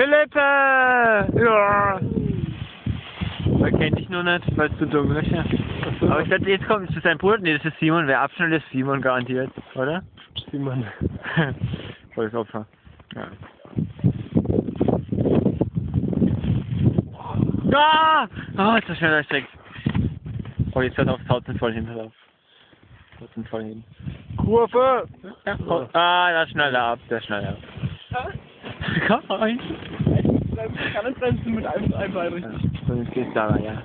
Philippe! Ja! Man kennt dich nur nicht, weil es zu dunkel ist. Ja. Aber ich dachte, jetzt kommt es zu seinem Bruder. Nee, das ist Simon. Wer abschnell ist Simon garantiert, oder? Simon. Volles Opfer. Ja. Ah! Oh, ist das schnell erschreckt. Oh, jetzt hört aufs Tauzen voll hin, hört auf. Tauzen voll hin. Kurve! Ja, oh. Ah, da schnallt er ab, der schnallt ab. Komm rein. Ich kann nicht bremsen mit einem Einbein Ja, so, jetzt geht's da, ja.